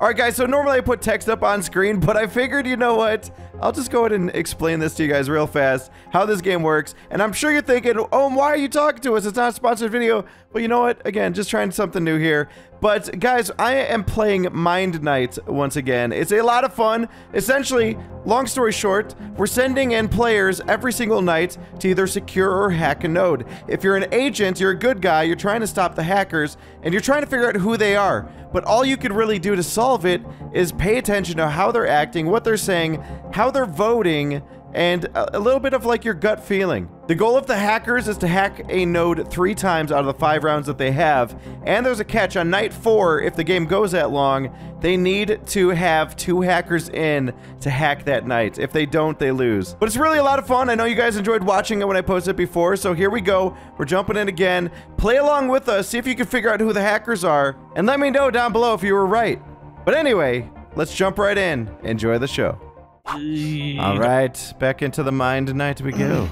All right, guys, so normally I put text up on screen, but I figured, you know what? I'll just go ahead and explain this to you guys real fast, how this game works. And I'm sure you're thinking, oh, why are you talking to us? It's not a sponsored video. But you know what? Again, just trying something new here. But guys, I am playing Mindnight once again. It's a lot of fun. Essentially, long story short, we're sending in players every single night to either secure or hack a node. If you're an agent, you're a good guy, you're trying to stop the hackers, and you're trying to figure out who they are. But all you could really do to solve it is pay attention to how they're acting, what they're saying, how they're voting, and a, little bit of like your gut feeling. The goal of the hackers is to hack a node three times out of the five rounds that they have, and there's a catch on night four, if the game goes that long, they need to have two hackers in to hack that night. If they don't, they lose. But it's really a lot of fun. I know you guys enjoyed watching it when I posted it before, so here we go. We're jumping in again. Play along with us, see if you can figure out who the hackers are, and let me know down below if you were right. But anyway, let's jump right in. Enjoy the show. All right, back into the Mindnight we go.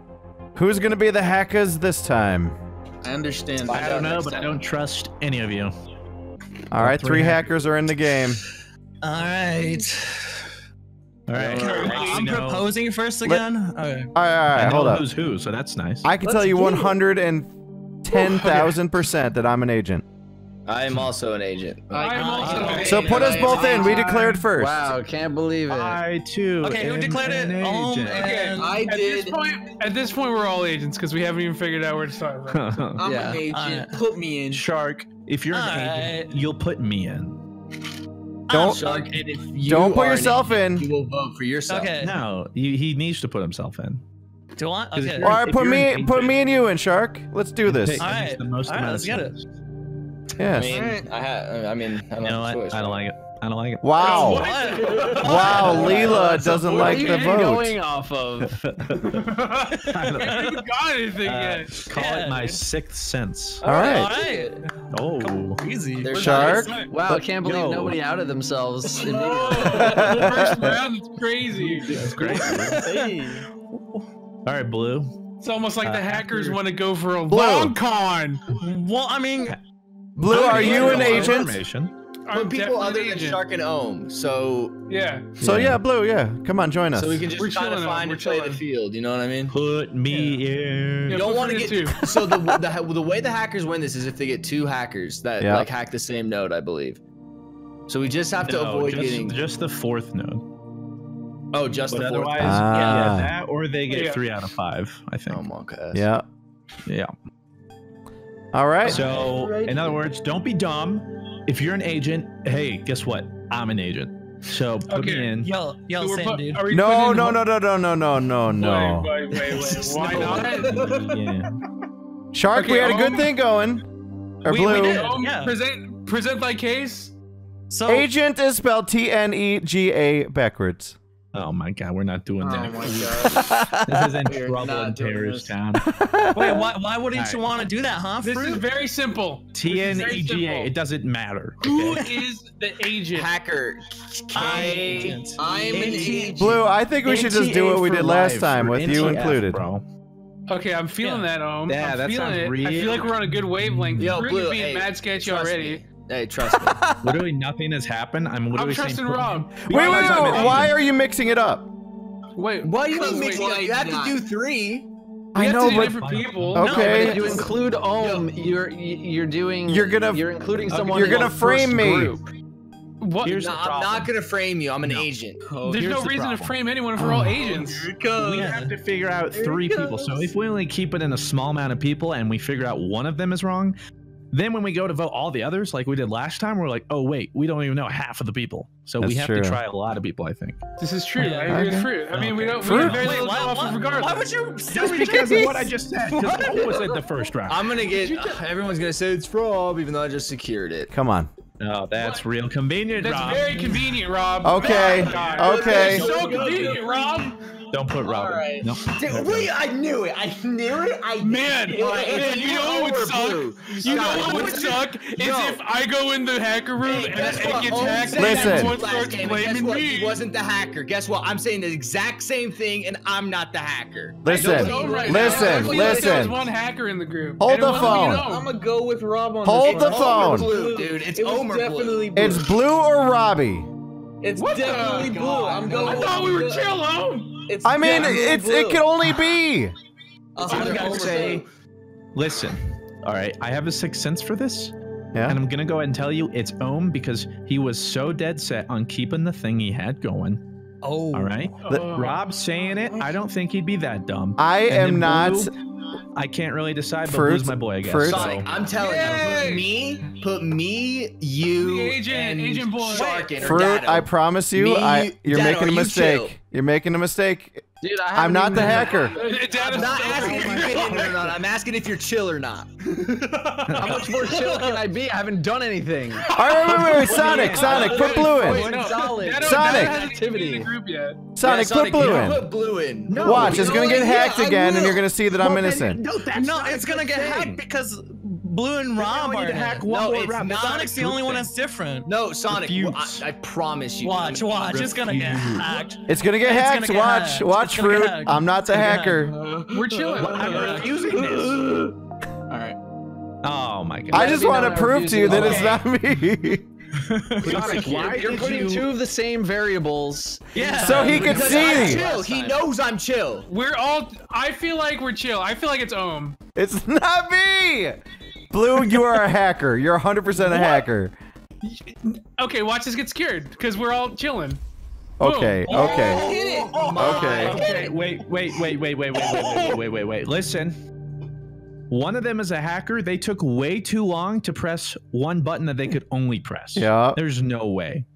Who's gonna be the hackers this time? I understand. I don't know, but I don't trust any of you. All right, three hackers are in the game. All right. All right. I'm proposing first again. Let, okay. All right, all right, hold up. Who's who? So that's nice. I can Let's tell you 110,000 percent that I'm an agent. I am also an agent. I am also an agent. So put us both in. We declared first. Wow, can't believe it. I too. Okay, who declared it? Agent. Okay, I at did. This point, at this point, we're all agents because we haven't even figured out where to start. From. I'm yeah. an agent. Uh, put me in. Shark, if you're an uh, agent, you'll put me in. Don't Shark, you don't put yourself in. You will vote for yourself. Okay. No, he, he needs to put himself in. Do I? Okay. All right, put me put me and you in, Shark. Let's do this. All right. All right, let's get it. Yes. I mean, I, ha I mean, I don't, you know what? I don't like it. I don't like it. Wow. wow, Leela doesn't what like the vote. going off of? I haven't got anything uh, yet. Call yeah. it my sixth sense. All right. All right. Oh. Easy. They're Shark. Wow, I can't believe Yo. nobody outed themselves. First round is crazy. That's great. All right, Blue. It's almost like uh, the hackers want to go for a Blue. long con. Well, I mean, Blue, are you an agent? I'm people other than Shark and Ohm, so yeah. So yeah, Blue, yeah, come on, join us. So we can just we're try to find and play the field. You know what I mean? Put me yeah. in. You don't want to get too. so the, the the way the hackers win this is if they get two hackers that yep. like hack the same node, I believe. So we just have to avoid just, getting just the fourth node. Oh, just but the fourth. Otherwise, ah. yeah, that or they get yeah. three out of five. I think. Oh my god. Yeah. Yeah. All right. So, in other words, don't be dumb. If you're an agent, hey, guess what? I'm an agent. So put okay. me in. Yo, yo, so put, no, no, no, no, no, no, no, no, no. Wait, wait, wait, wait. Why not? yeah. Shark, okay, we had a good thing going. Or we, blue. We did. Um, yeah. Present, present by case. So agent is spelled T N E G A backwards. Oh my god, we're not doing oh that. Oh my god. this is in trouble in Paris town. Wait, why, why wouldn't right. you want to do that, huh? This Fruit? is very simple. T N E G A. It doesn't matter. Who is the agent? Hacker. I, I'm an agent. Blue, I think we should just do what we did last time with you included. Bro. Okay, I'm feeling yeah. that, Ohm. Yeah, I'm that feeling sounds it. real. I feel like we're on a good wavelength. Yo, Blue, being hey, mad sketchy already. Me. Hey, trust me. literally nothing has happened. I'm literally I'm trusting saying, Rob. Wait, wait, wait. Why are you mixing it up? Wait, why are you mixing it up? You have to do three. I know, but different people. Okay. No, you include Ohm, you're you're doing. You're gonna. You're including someone. You're gonna frame me. Group. What? No, I'm not gonna frame you. I'm an no. agent. Oh, There's no the reason problem. to frame anyone if we're all oh, agents. We have to figure out three people. So if we only keep it in a small amount of people and we figure out one of them is wrong, then when we go to vote all the others, like we did last time, we're like, oh wait, we don't even know half of the people. So That's we have true. to try a lot of people, I think. This is true. Yeah, I agree okay. fruit. I mean, okay. we don't. Fruit. We wait, why, why, regardless. why would you? Just because of what I just said. Because what was it the first round? I'm gonna get. Uh, everyone's gonna say it's Rob, even though I just secured it. Come on. Oh, that's what? real convenient, That's Rob. very convenient, Rob. Okay. Oh, okay. so convenient, Rob. Don't put Robin. Alright. No. Dude, wait, I knew it. I knew it. I Man, knew it. man, you know what would suck? You know what would suck is No. if I go in the hacker room Hey, and guess it what? gets hacked and Listen. everyone starts game, blaming what? me. He wasn't the hacker. Guess what? I'm saying the exact same thing, and I'm not the hacker. Listen, Don't right now. listen, I feel like There was listen. one hacker in the group. Hold and the phone. at all. I'm gonna go with Rob on Hold this the one. phone. Blue, dude. It's it Omer blue. It's blue or Robbie. It's What definitely blue. I'm going. I thought we were chill, home. It's I mean, it's blue. it can only be. I'm gonna say, listen. All right, I have a sixth sense for this, Yeah. and I'm gonna go ahead and tell you it's Ohm because he was so dead set on keeping the thing he had going. Oh. All right, The- oh. Rob saying it, I don't think he'd be that dumb. I And am not. Blue, I can't really decide, but Fruit, Blue's my boy, I guess. fruit. so- Sonic, I'm telling you, put me, put me, you, The agent- and agent boy. Sharkin or Fruit, Datto. I promise you, Me, I you're Datto, making a you mistake. chill. You're making a mistake. Dude, I I'm haven't the hacker. I'm not asking if you've been in it or not. I'm asking if you're chill or not. How much more chill can I be? I haven't done anything. All right, wait, wait, wait, Sonic, Sonic, put blue in. Wait, solid. Sonic. Datto hasn't even been in Activity. the group yet. Sonic, put blue in. Put blue in. No. Watch, it's gonna get hacked Yeah, again, and you're gonna see that I'm Well, then- innocent. No, that's No, not it's gonna get thing. hacked because Blue and Now Rob are need to in hack one No, more it's round. not. Sonic's the good only one that's different. No, Sonic, Refuse. I, I promise you. Watch, watch, it's gonna get hacked. It's gonna get It's hacked. gonna get Watch, hacked. watch, It's fruit. hacked. I'm not the gonna get hacker. Uh, we're chilling. I'm uh, refusing this. Uh, all right. Oh my god. I just want to prove to you that it's not me. Sonic, why You're putting you- two of the same variables. Yeah. So he could Because I'm see. chill. He knows I'm chill. We're all. I feel like we're chill. I feel like it's Ohm. It's not me. Blue, you are a hacker. You're 100% a hacker. Okay, watch this get scared because we're all chilling. Okay, okay. Hit it. Okay. Okay, wait, wait, wait, wait, wait, wait, wait, wait, wait, wait, wait. Listen. One of them is a hacker. They took way too long to press one button that they could only press. Yeah. There's no way.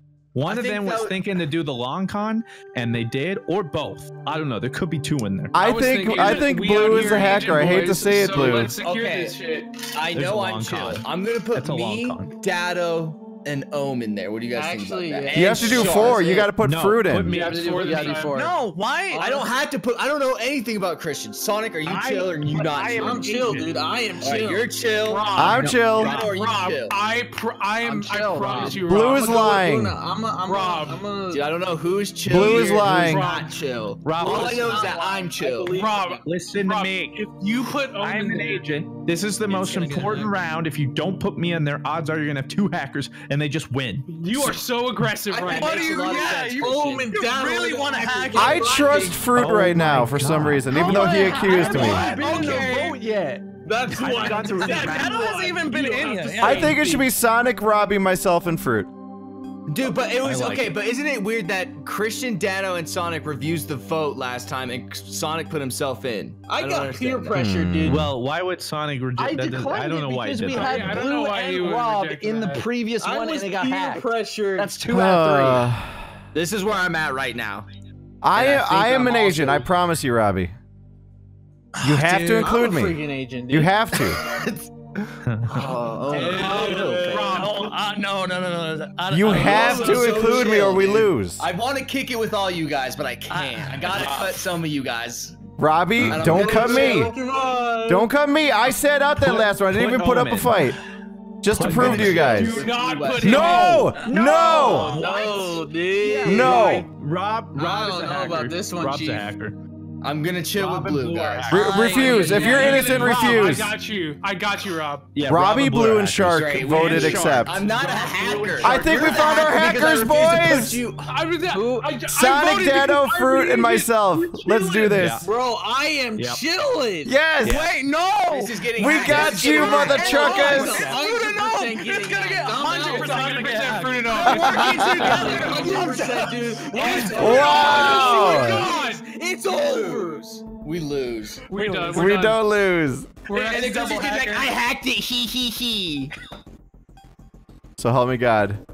One I of them that was thinking to do the long con, and they did, or both. I don't know. There could be two in there. I was think thinking I think Blue is here a hacker. I hate to boys, say it, Blue. Let's Okay. this shit. I There's know a I'm chill. con. I'm gonna put That's long me, con. Datto, and Ohm in there. What do you guys Actually, think about that? You have to do Shark. four. You got to put No, fruit put in. me You have to do, For you gotta do four. No, why? I don't have to put. I don't know anything about Christian. Sonic, are you I- chill or you not? I am chill? I'm chill, dude. I am All right, chill. you're chill. Rob, I'm chill. Datto, are you Rob, chill? I pr- I am. I'm chill, I promise Rob. you, Blue Rob. is lying. I'm a, I'm Rob. A, I'm a, Dude, I don't know who's chill. Blue is here, who's lying. Not chill. Rob, All I listen. know is that I'm chill. Rob, Listen to me. if you put Ohm I am an agent. This is the most important round. If you don't put me in there, odds are you're gonna have two hackers and they just win. You are so aggressive right think now. What do you? Yeah, you, Christian. Ohm and you Datto really want to hack I trust fruit Oh right now my for some reason, even though he accused me. I've been in Okay. a vote yet. That's I what. got to Yeah, Datto hasn't even been in yet. I think it should be Sonic, Robbie, myself, and fruit. Dude, but it was like okay. it. But isn't it weird that Christian, Dano, and Sonic refused the vote last time, and Sonic put himself in? I, don't got peer that. pressure, dude. Well, why would Sonic reject I that? declined I don't know why because we that. had Blue know why he and Rob reject in the previous I one, was and they got peer hacked. pressured. That's two out of three. Uh, This is where I'm at right now. I I I am I'm an agent. also- I promise you, Robbie. You have to include I'm a me. agent, dude. You have to. Oh, Hey, Rob, No, uh, no, no, no, no. I, You I- have so- to so include me, or we dude. lose. I want to kick it with all you guys, but I can't. I, gotta cut some of you guys. Robbie, And I'm don't cut me. chill. Come. Don't cut me. I said out that Put- last one. I didn't put even put up a fight. Just to prove to you guys. do not put him No! No! No, dude. No! Rob, Rob I is don't a know hacker. about this one, Rob's Chief. a hacker. I'm gonna chill Rob with blue Blue guys. hackers. Re- refuse. If you're Yeah, innocent, Rob, refuse. I got you. I got you, Rob. Yeah, Robbie, Rob Blue, and. Shark Great, we voted and Shark. accept. I'm not a hacker. I think we You're the found our hackers, I refuse to put boys. you- I was. Who- I, I Sonic, voted Datto, Fruit, and myself. Let's do chilling. this. Bro, I am Yep. chilling. Yes! Wait, no! This is getting We hacked. got This you, getting mother truckers! It's fruit and Ohm. It's gonna get 100% It's gonna get 100% fruit and all. Working together. 100%, dude. Wow! God. It's over. We lose. We're done. We're We done. don't lose. We're and at then double Christian's gonna like. I hacked it. He he he. So help me God.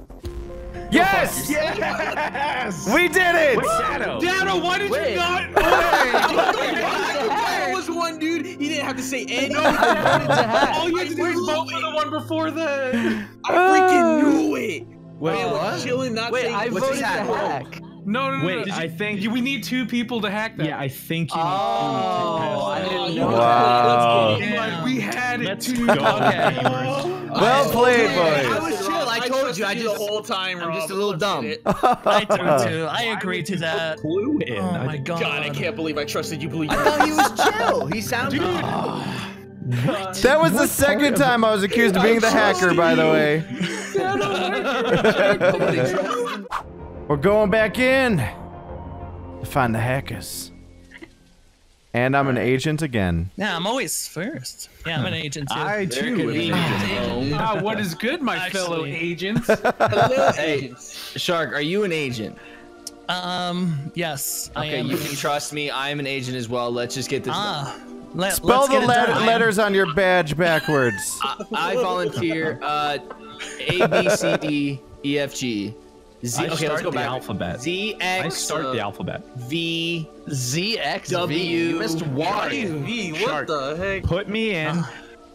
Yes! Yes! We did it! Shadow. Dano, why did Wait. you not? That was one dude. He didn't have to say anything. All you had to do was vote for the one before that. I freaking knew it. Wait, Man, what? Chilling, not Wait, saying I voted to hat? hack. No, no, no. Wait, no. I think- You- we need two people to hack that. Yeah, I think you need Oh, I didn't know. Wow. Like, we had it Let's too. go. Well played, I was chill. I told you. I trusted just the whole time. I'm just a little dumb. I do too. I agree to that. Clue in. Oh I my god. God, I can't believe I trusted you. Believe I thought he was chill. He sounded. That was the second time I was accused of being the hacker, by the way. We're going back in to find the hackers. And I'm an agent again. Yeah, I'm always first. Yeah, I'm an agent too. I too. am an agent. Ah, what is good, my Actually- fellow agents? Hello, Hey. agents. Shark, are you an agent? Um, yes, I Okay, am. you can trust me. I am an agent as well. Let's just get this done. Ah, let, Spell let's the get let- done. letters on your badge backwards. I, I volunteer. Uh, A B C D E F G. Z. I Okay, start let's go the back. alphabet. Z I X start the alphabet. V ZXV. W. You missed What one. is V? What Shark. the heck? Put me in.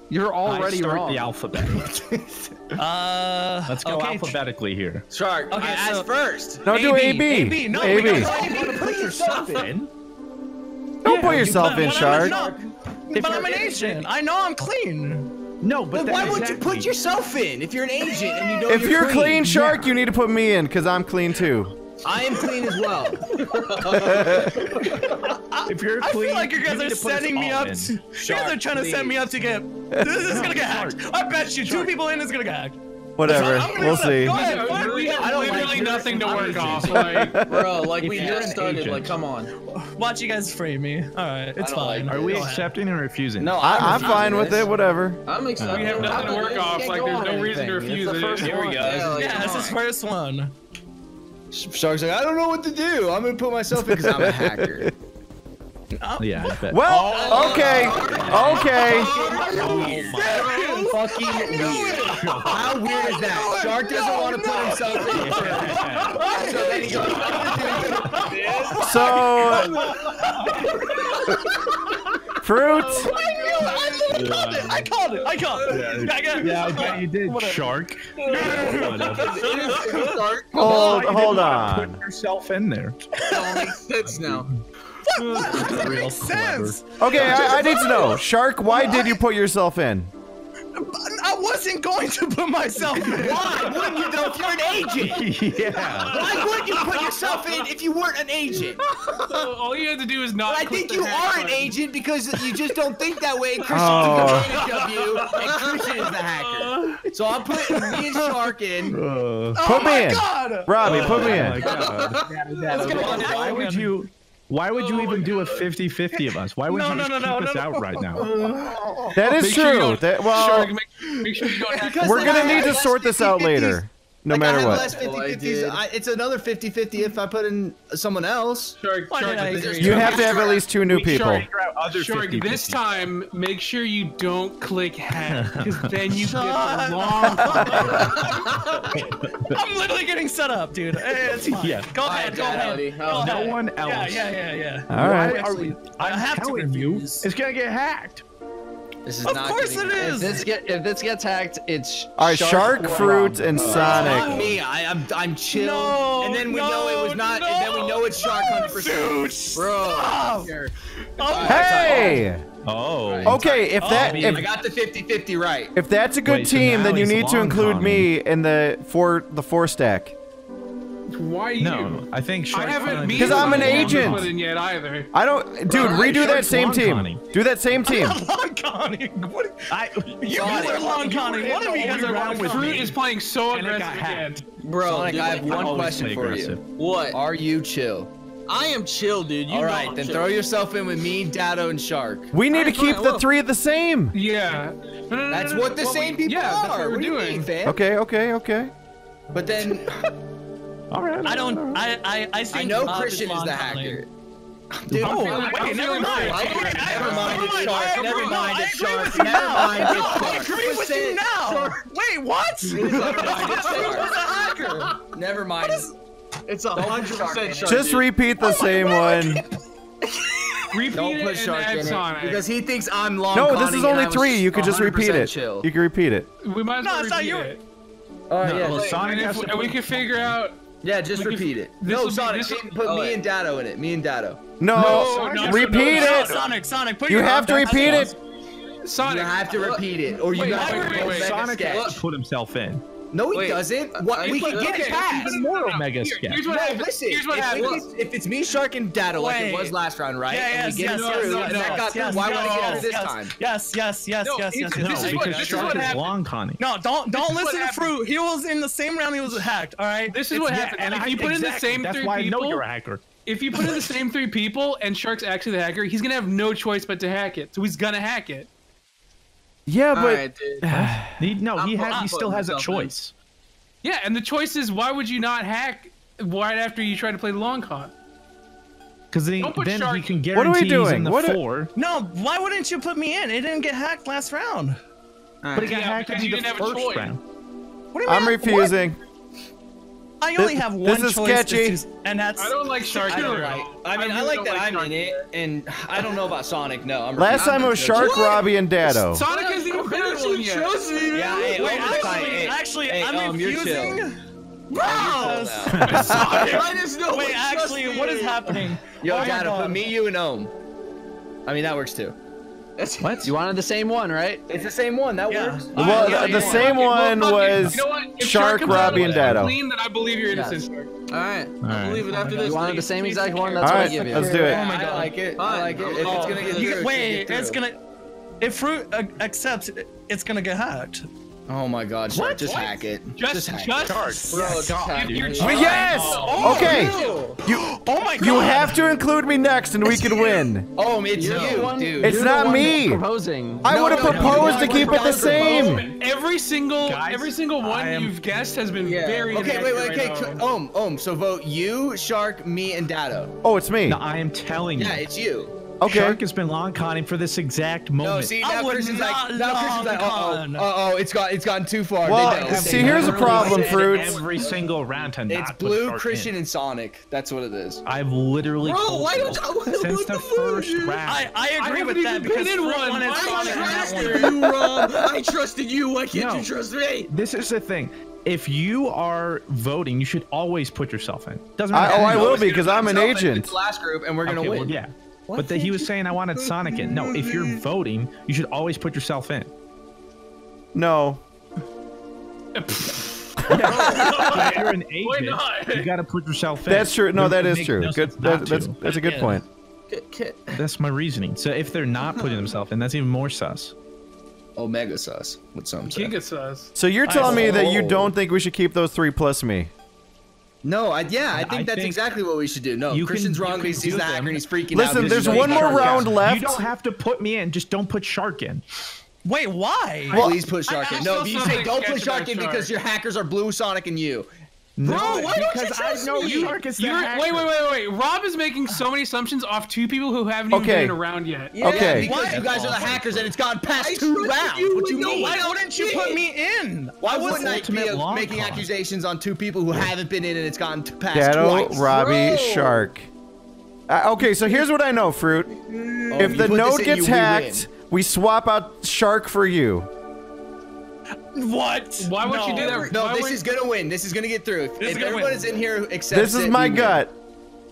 You're already I start wrong. the alphabet. Uh, Let's go okay. alphabetically here. Shark. Okay, I so- asked first. No, do AB, AB. AB, no, AB. because- Put yourself in. Don't put yourself But- in, Shark. I'm, but I'm an agent. I know I'm clean. No, but But why then would you put yourself in if you're an agent and you know If you're clean, Shark, you need to put me in, because I'm clean too. I am clean as well. If you're I clean, feel like you guys need are to put us setting me up. in. To, you guys are trying to set me up to get. This is gonna get hacked. I bet you two people in is gonna get hacked. Whatever. Gonna We'll go see. ahead. We have I don't literally your nothing to work off. Like, Bro, like we just started. agent. Like, come on. Watch you guys frame me. All right, it's fine. like Are we accepting or refusing? No, I, I'm fine with it, whatever. I'm excited. we have nothing to work off. Like, there's on no reason to anything. It's refuse the it. first Here we one. go. Yeah, like, Yeah, come this is on. first one. Shark's like, I don't know what to do. I'm gonna put myself in because I'm a hacker. Yeah, I bet. Well, oh. okay. Okay. Fucking weird. How weird is that? Shark doesn't want to put himself in first. So then he goes, So. Fruit. Oh, I called it. I called it. I called it. Yeah, I bet you did, shark. Whatever. Hold, oh, hold on. Put yourself in there. That makes sense now. That makes sense. Okay, I, I need to know. Shark, why did you put yourself in? I wasn't going to put myself in. Why wouldn't you though if you're an agent? yeah. Why wouldn't you put yourself in if you weren't an agent? So all you had to do is not. But I think you hack are an agent because you just don't think that way. And Christian Oh. took advantage of you, and Christian is the hacker. So I'm putting me and Shark in. Uh, Put me in. God. Robbie, put me oh my in. God. Why would you? Why would you even do a 50-50 of us? Why would No, you no, just no, keep no, us no. out right now? That is Make sure true. don't- That, well, Shark, make, make sure you don't we're gonna need to sort this out later. No Like, matter have what. less 50 Oh, I 50s. I, it's another 50 50 if I put in someone else. Shark, Why Shark, did I this- agree? You have to have at least two new people. Shark, Other Shark, 50-50. this time, make sure you don't click hack, because then you get Shut the long. I'm literally getting set up, dude. It's fine. Yeah. Go ahead. Go ahead. buddy. Go No ahead. One else. Yeah, yeah, yeah, yeah. All Why right. are we? I I'm have to telling you, it's gonna get hacked. This is Of not course getting- it If this get if this gets hacked, it's All right, Shark, or Fruit, and Not Sonic. me. I, I'm I'm chill. No, and then we know it was no, not. and then we know it's Shark no, 100. percent Bro. Stop. here. Oh, Hey. Oh. Okay, if oh, that Oh, if I got the 50 50 right. if that's a good Wait, so team, now then you it's need to long include con. me in the four the four stack. Why you? No, I think I Shark haven't. me 'Cause and I'm an Shark haven't agent. Put in yet either. I don't, dude. Redo that same team. conning. Do that same team. I long conning. What? I, You guys are long conning. One of you guys are long with Fruit conning. is playing so And aggressive again. Bro, Sonic, I have one question for you. What? Are you chill? I am chill, dude. You All know right, I'm then chill. throw yourself in with me, Datto, and Shark. We need to keep I the three of the same. Yeah. No, no, no, That's no, no. what the Well, same we- people yeah, are. that's what we're do you doing. mean. Okay, okay, okay. But then All right. I don't. I. I. I think I know Rob Christian is long the conning. hacker. Dude, Oh, wait, I'm never feeling mind. great. Okay, I- Never mind, it's I Shark. Never mind, I it's agree Shark. with you Never now. mind, No, it's I agree with you now. Shark. Wait, what? Never mind, it's a hacker? Never mind. It's a hundred percent shark. Just repeat the same one. Repeat Don't put and Shark add in it because he thinks I'm long. No, this is only three. You could just repeat it. Chill. You can repeat it. we might as No, well it's not repeat you. it. All right, No, yeah. well, Sonic And has if to we can figure out Yeah, just Like, if- repeat it. No, will be- Sonic, put oh, me wait. and Datto in it. Me and Datto. No, No, no, no, repeat no, no, it. Sonic, Sonic, put You your have to repeat it. Sonic. You have to repeat it, or you Wait, guys wait, are wait, going wait. mega Sonic sketch. has to put himself in. No, he Wait. doesn't. Uh, what I- we can get okay, past. Even more no, mega here- Here's what No, happens. listen. Here's what if, happens. it's, if it's me, Shark, and Datto, like it was last round, right? Yeah, and yes, we get yes, it yes, through, yes, and that yes, got through, yes, why yes, would I get yes, it this yes, time? Yes, yes, yes, No, yes, it's- yes, this is No, what- because this is Shark what is happened. long conning. No, don't don't is listen to. Fruit. He was in the same round. He was hacked. All right. This is what happened. and if you put in the exactly, same That's why I know you're a hacker. if you put in the same three people and Shark's actually the hacker, he's gonna have no choice but to hack it. So he's gonna hack it. Yeah, but right, dude. He, no, I'm he has. I'm He still has a myself in. choice. Yeah, and the choice is why would you not hack right after you try to play the long con? Because then, Don't then he Shark- can What are we guarantee he's in the What are- No, why wouldn't you put me in? It didn't get hacked last round. But he got Yeah, hacked in the didn't have a first round. What do you mean? I'm What? Refusing. I only This- have this one is choice, sketchy. To- and that's. I don't like Shark. I know, right? I mean, I, really like that like I'm Shark in it, and I don't know about Sonic. No, I'm. Last time it was Shark, Robbie, and Datto. Sonic isn't even been in one yet. Yeah, hey, Wait, it's fine. actually, Hey, actually, hey, I'm um, you're refusing. Bro! I just know Wait, actually, what is is. happening? Yo, Oh my Datto, put me, you, and Ohm. I mean, that works too. What? You wanted the same one, right? It's the same one. That Yeah. works. Well, yeah, the yeah. same Okay, one fuck was You know what? If Shark, comes Robbie, and Datto. Clean, then I believe you're innocent. Shark. All right, All I believe it after this. You wanted the same exact one. care. That's All what I right, give you. let's do it. Oh my God. I like it. I like it. If Oh, it's gonna get You- through, wait, it's, gonna it's get through. gonna. If Fruit accepts, it's gonna get hacked. Oh my God, Shark, just hack it. Just, hack just, it. Bro, just hack If you're it. But yes! Oh, Okay, You, oh my god! you have to include me next, and we can win. Oh, it's You're you, one- dude. It's you're not me. Proposing. I No, would have no, no, proposed no, to keep it the same. every single, Guys, every single one am- you've guessed has been Yeah. very. Okay, wait, wait, okay. inaccurate right c- now. Ohm, um, Ohm. Um, so vote you, Shark, me, and Datto. Oh, it's me. No, I am telling you. Yeah, it's you. Okay. Shark has been long conning for this exact moment. No, see I now would Christian's like, not now Christian's like, uh oh, con. uh oh, it's got, it's gotten too far. Well, they know. see, here's a problem, said Fruits. Every single round to not It's put Blue, Christian, in. and Sonic. That's what it is. I've literally Bro, why don't I- what since the the first dude? round. I, I agree haven't with that because been in Fruit one. wanted I Sonic in that trusted you, Rob. I trusted you. Why can't No. you trust me? This is the thing. If you are voting, you should always put yourself in. Doesn't I, matter. oh, I will be because I'm an Myself in agent. last group, and we're gonna Okay, win. well, yeah. But the, he was saying I wanted Sonic in. No, if you're voting, you should always put yourself in. No. If you're an Why agent, not? you got to put yourself in. That's true. No, It that would is make true. no Good. That, that's to. that's a good point. That's my reasoning. So if they're not putting themselves in, that's even more sus. Omega sus, with some say. Giga sus. So you're telling me that you don't think we should keep those three plus me? No, I yeah, I think I that's think exactly what we should do. No, you Christian's you wrong can because he's do the hacker them. and he's freaking out. Listen, there's one more round out. left. You don't have to put me in. Just don't put Shark in. Wait, why? Well, Please put Shark I- I in. No, you say don't put Shark in Shark. because your hackers are Blue, Sonic, and you. No, why don't you because I know me? Shark is the You're, hacker. wait, wait, wait, wait. Rob is making so many assumptions off two people who haven't even Okay. been around yet. Yeah, Okay. because Why? you guys are the hackers and it's gone past I two rounds. you what with you no mean? Why wouldn't you put me in? Why wouldn't I be ultimate making con. accusations on two people who haven't been in and it's gone t- past Datto, twice? Robbie, Bro. Shark. Uh, okay, so here's what I know, Fruit. Oh, if the node gets you- hacked, win. we swap out Shark for you. What? Why would you do that? No, Why this would- is gonna win. This is gonna get through. If, This is if gonna everyone win. is in here who accepts This is it, my we win. gut.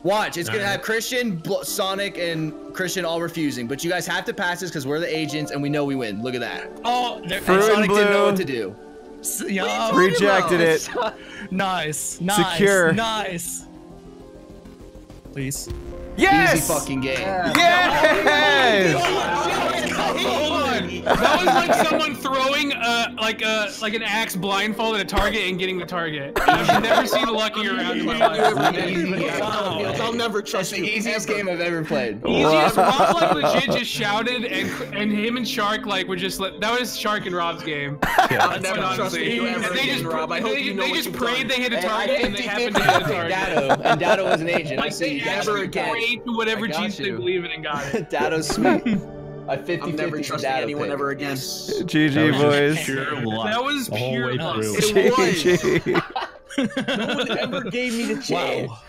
Watch, it's gonna have Christian, Bl- Sonic, and Christian all refusing. But you guys have to pass this because we're the agents and we know we win. Look at that. Oh, there, Fruit And and Sonic didn't know what to do. s- yeah. Rejected it. Nice, nice, Secure. nice. Please. Yes! Easy fucking game. Yes! Hold on. That was like someone throwing uh like a like an axe blindfold at a target and getting the target. I've never seen a luckier round in my life. I'll never That's trust the you. easiest game I've ever played. Easiest. Rob like legit just shouted and and him and Shark like were just like that was Shark and Rob's game. I'll never Quite trust honestly. you And ever they again, just Rob. I hope they, you know they just prayed done. they hit a target and they 50 happened to hit a target. Datto, and Datto was an agent. I Like see they never actually again. prayed to whatever Jesus they you. believe in and got it. Datto's sweet. I 50 I'm never trusting anyone ever again. GG, boys. Pure luck. That was pure way luck. through. It was. GG. No one ever gave me the chance. Wow.